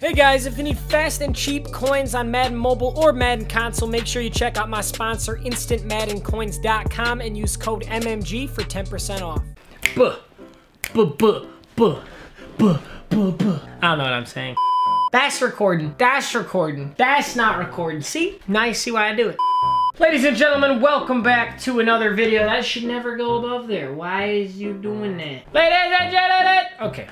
Hey guys, if you need fast and cheap coins on Madden Mobile or Madden Console, make sure you check out my sponsor, InstantMaddenCoins.com, and use code MMG for 10% off. Buh, buh, buh, buh, buh, buh, buh. I don't know what I'm saying. That's recording. That's recording. That's not recording. See? Now you see why I do it. Ladies and gentlemen, welcome back to another video. That should never go above there. Why is you doing that? Ladies and gentlemen! Okay.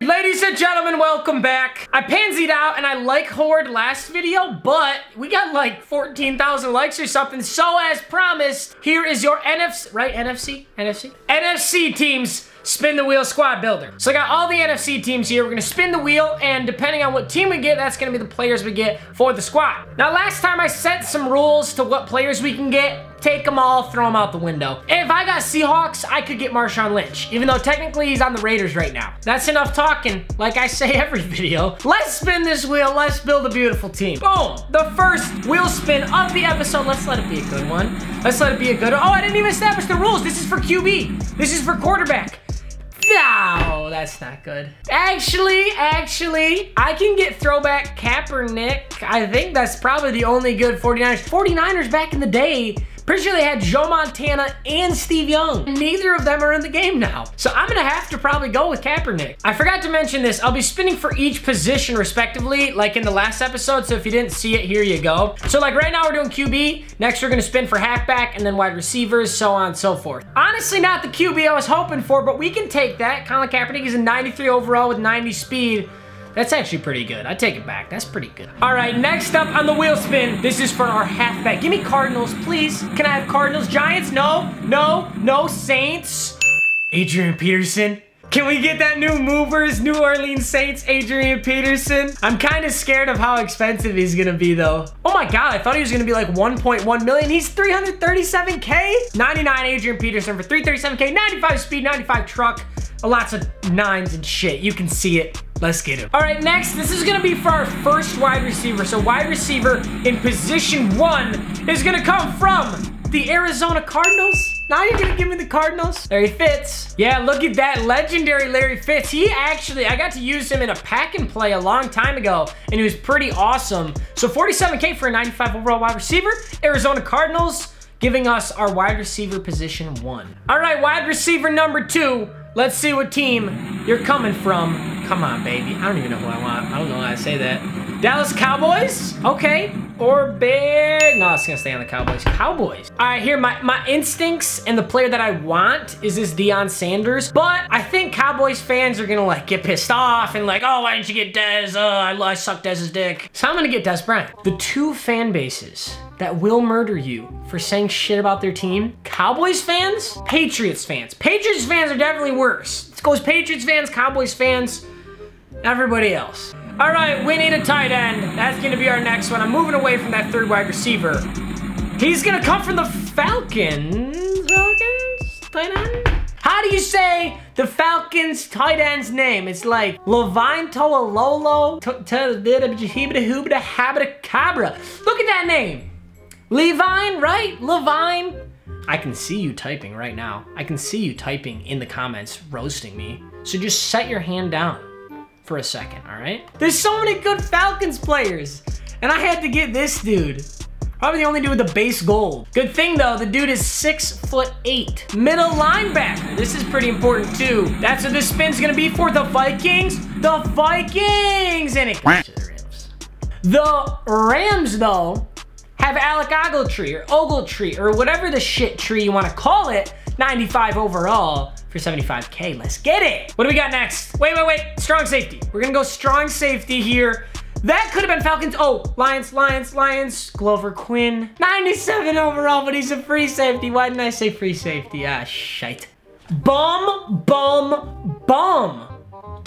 Ladies and gentlemen, welcome back. I pansied out and I like Horde last video, but we got like 14,000 likes or something. So as promised, here is your NFC, right? NFC? NFC? NFC teams spin the wheel squad builder. So I got all the NFC teams here. We're gonna spin the wheel and depending on what team we get, that's gonna be the players we get for the squad. Now last time I set some rules to what players we can get take them all, throw them out the window. If I got Seahawks, I could get Marshawn Lynch, even though technically he's on the Raiders right now. That's enough talking, like I say every video. Let's spin this wheel, let's build a beautiful team. Boom, the first wheel spin of the episode. Let's let it be a good one. Let's let it be a good one. Oh, I didn't even establish the rules. This is for QB. This is for quarterback. No, that's not good. Actually, actually, I can get throwback Kaepernick. I think that's probably the only good 49ers. 49ers back in the day Pretty sure they had Joe Montana and Steve Young. Neither of them are in the game now. So I'm gonna have to probably go with Kaepernick. I forgot to mention this. I'll be spinning for each position respectively, like in the last episode. So if you didn't see it, here you go. So like right now we're doing QB. Next we're gonna spin for halfback and then wide receivers, so on and so forth. Honestly, not the QB I was hoping for, but we can take that. Colin Kaepernick is a 93 overall with 90 speed. That's actually pretty good. I take it back. That's pretty good. All right, next up on the wheel spin, this is for our halfback. Give me Cardinals, please. Can I have Cardinals? Giants? No, no, no Saints. Adrian Peterson. Can we get that new Movers, New Orleans Saints, Adrian Peterson? I'm kind of scared of how expensive he's gonna be though. Oh my God, I thought he was gonna be like 1.1 million. He's 337K? 99 Adrian Peterson for 337K, 95 speed, 95 truck. Lots of nines and shit. You can see it. Let's get him. All right, next, this is gonna be for our first wide receiver. So wide receiver in position one is gonna come from the Arizona Cardinals. Now you're gonna give me the Cardinals? Larry Fitz. Yeah, look at that legendary Larry Fitz. He actually, I got to use him in a pack and play a long time ago, and he was pretty awesome. So 47K for a 95 overall wide receiver. Arizona Cardinals giving us our wide receiver position one. All right, wide receiver number two. Let's see what team you're coming from. Come on, baby. I don't even know who I want. I don't know how I say that. Dallas Cowboys? Okay. Or Bear. No, it's gonna stay on the Cowboys. Cowboys. All right, here, my, my instincts and the player that I want is this Deion Sanders. But I think Cowboys fans are gonna like get pissed off and like, oh, why didn't you get Dez? Oh, I, I suck Dez's dick. So I'm gonna get Dez Bryant. The two fan bases that will murder you for saying shit about their team. Cowboys fans, Patriots fans. Patriots fans are definitely worse. It goes Patriots fans, Cowboys fans, everybody else. All right, we need a tight end. That's gonna be our next one. I'm moving away from that third wide receiver. He's gonna come from the Falcons. Falcons? Tight end? How do you say the Falcons tight end's name? It's like Levine Toalolo Cabra. Look at that name. Levine, right? Levine. I can see you typing right now. I can see you typing in the comments, roasting me. So just set your hand down for a second, all right? There's so many good Falcons players. And I had to get this dude. Probably the only dude with the base gold. Good thing though, the dude is six foot eight. Middle linebacker. This is pretty important too. That's what this spin's gonna be for the Vikings. The Vikings! And it goes to the Rams. The Rams though, have Alec Ogletree or Ogletree or whatever the shit tree you wanna call it, 95 overall for 75K. Let's get it. What do we got next? Wait, wait, wait. Strong safety. We're gonna go strong safety here. That could have been Falcons. Oh, Lions, Lions, Lions. Glover Quin. 97 overall, but he's a free safety. Why didn't I say free safety? Ah, shite. Bum, bum, bum.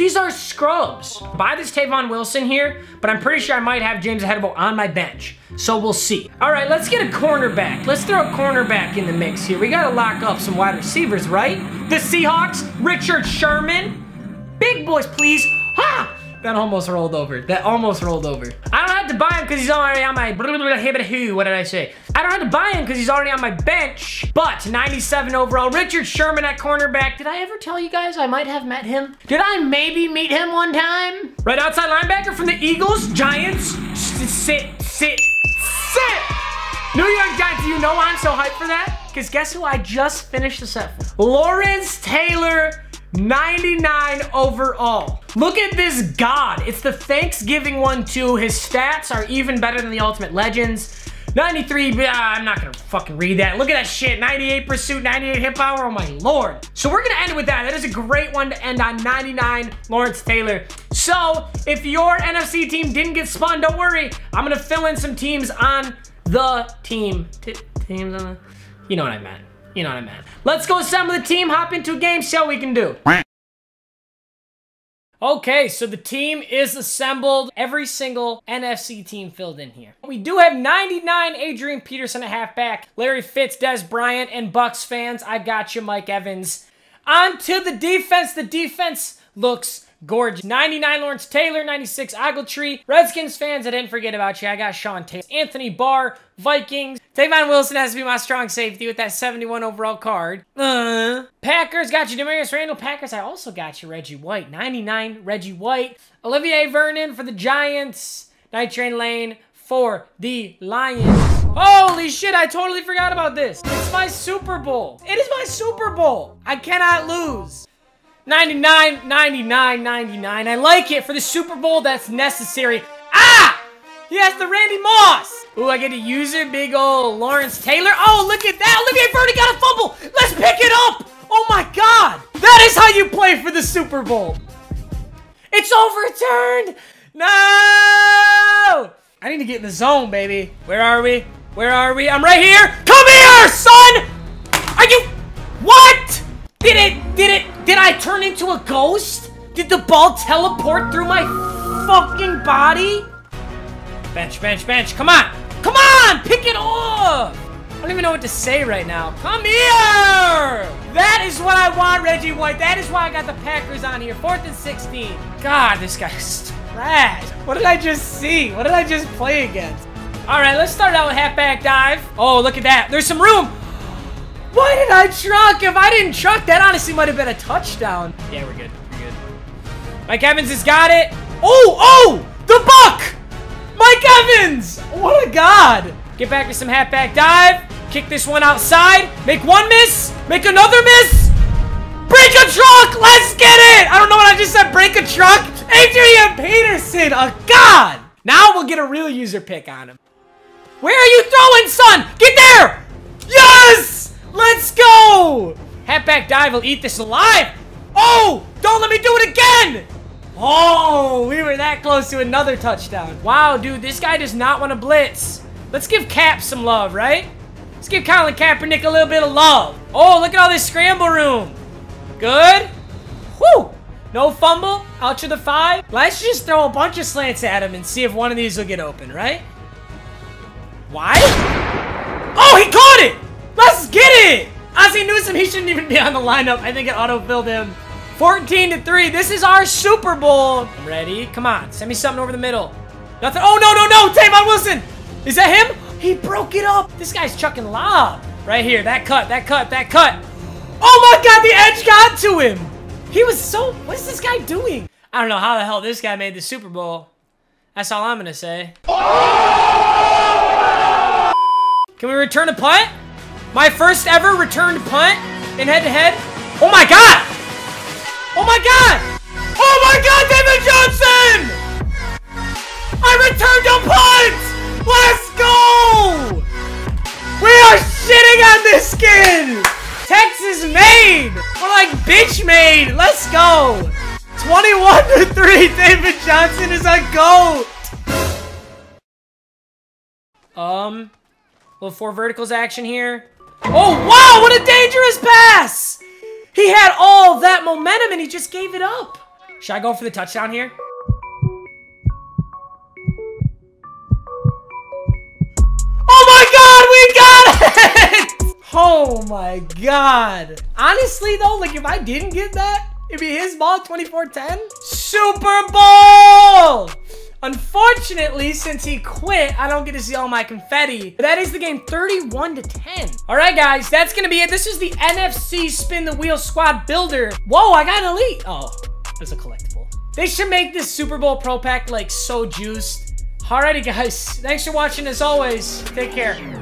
These are scrubs. Buy this Tavon Wilson here, but I'm pretty sure I might have James Ihedigbo on my bench. So we'll see. All right, let's get a cornerback. Let's throw a cornerback in the mix here. We gotta lock up some wide receivers, right? The Seahawks, Richard Sherman. Big boys, please. Ha! That almost rolled over. That almost rolled over. I don't have to buy him because he's already on my. What did I say? I don't have to buy him because he's already on my bench. But 97 overall, Richard Sherman at cornerback. Did I ever tell you guys I might have met him? Did I maybe meet him one time? Right outside linebacker from the Eagles, Giants. Sit, sit, sit. New York Giants, you know I'm so hyped for that? Because guess who I just finished the set for? Lawrence Taylor 99 overall. Look at this god. It's the Thanksgiving one too. His stats are even better than the Ultimate Legends. 93, uh, I'm not gonna fucking read that. Look at that shit, 98 pursuit, 98 hit power, oh my lord. So we're gonna end with that. That is a great one to end on 99, Lawrence Taylor. So if your NFC team didn't get spun, don't worry. I'm gonna fill in some teams on the team. T teams on the, you know what I meant. You know what I meant. Let's go assemble the team, hop into a game, see how we can do. Okay, so the team is assembled. Every single NFC team filled in here. We do have 99 Adrian Peterson at halfback, Larry Fitz, Dez Bryant, and Bucks fans. I got you, Mike Evans. On to the defense. The defense looks Gorge. 99 Lawrence Taylor, 96 Ogletree. Redskins fans, I didn't forget about you. I got Sean Taylor. Anthony Barr, Vikings. Tavon Wilson has to be my strong safety with that 71 overall card. Uh, Packers got you. Damarious Randall. Packers, I also got you. Reggie White. 99 Reggie White. Olivier Vernon for the Giants. Night Train Lane for the Lions. Holy shit, I totally forgot about this. It's my Super Bowl. It is my Super Bowl. I cannot lose. 99, 99, 99. I like it for the Super Bowl. That's necessary. Ah! He has the Randy Moss. Ooh, I get to use it. Big old Lawrence Taylor. Oh, look at that. Olivier Vernon got a fumble. Let's pick it up. Oh my God. That is how you play for the Super Bowl. It's overturned. No. I need to get in the zone, baby. Where are we? Where are we? I'm right here. Come here, son. Are you... What? Did it, did it, did I turn into a ghost? Did the ball teleport through my fucking body? Bench, bench, bench, come on! Come on, pick it off. I don't even know what to say right now. Come here! That is what I want, Reggie White. That is why I got the Packers on here. Fourth and 16. God, this guy's trash. What did I just see? What did I just play against? All right, let's start out with halfback dive. Oh, look at that. There's some room. Why did I truck? If I didn't truck, that honestly might have been a touchdown. Yeah, we're good. We're good. Mike Evans has got it. Oh, oh! The buck! Mike Evans! What a god! Get back to some halfback dive. Kick this one outside. Make one miss. Make another miss. Break a truck! Let's get it! I don't know what I just said. Break a truck. Adrian Peterson, a god! Now we'll get a real user pick on him. Where are you throwing, son? Get there! Yes! Let's go! Halfback dive will eat this alive. Oh! Don't let me do it again! Oh, we were that close to another touchdown. Wow, dude, this guy does not want to blitz. Let's give Cap some love, right? Let's give Colin Kaepernick a little bit of love. Oh, look at all this scramble room. Good. Whoo! No fumble. Out to the five. Let's just throw a bunch of slants at him and see if one of these will get open, right? Why? Oh, he caught it! Let's get it! Ozzie Newsome, he shouldn't even be on the lineup. I think it auto-filled him. 14 to 3. This is our Super Bowl. I'm ready. Come on. Send me something over the middle. Nothing. Oh, no, no, no. Tavon Wilson. Is that him? He broke it up. This guy's chucking lob. Right here. That cut, that cut, that cut. Oh, my God. The edge got to him. He was so... What is this guy doing? I don't know how the hell this guy made the Super Bowl. That's all I'm going to say. Can we return a punt? My first ever returned punt in head-to-head. -head. Oh my god! Oh my god! Oh my god, David Johnson! I returned a punt! Let's go! We are shitting on this skin! Texas made! We're like bitch made! Let's go! 21 to 3, David Johnson is a GOAT! Um, little four verticals action here. Oh, wow, what a dangerous pass! He had all that momentum and he just gave it up. Should I go for the touchdown here? Oh my god, we got it! Oh my god. Honestly though, like if I didn't get that, it'd be his ball 24-10. Super Bowl! Unfortunately, since he quit, I don't get to see all my confetti. But that is the game 31 to 10. All right, guys, that's going to be it. This is the NFC Spin the Wheel Squad Builder. Whoa, I got an Elite. Oh, it's a collectible. They should make this Super Bowl Pro Pack, like, so juiced. Alrighty, guys. Thanks for watching, as always. Take care.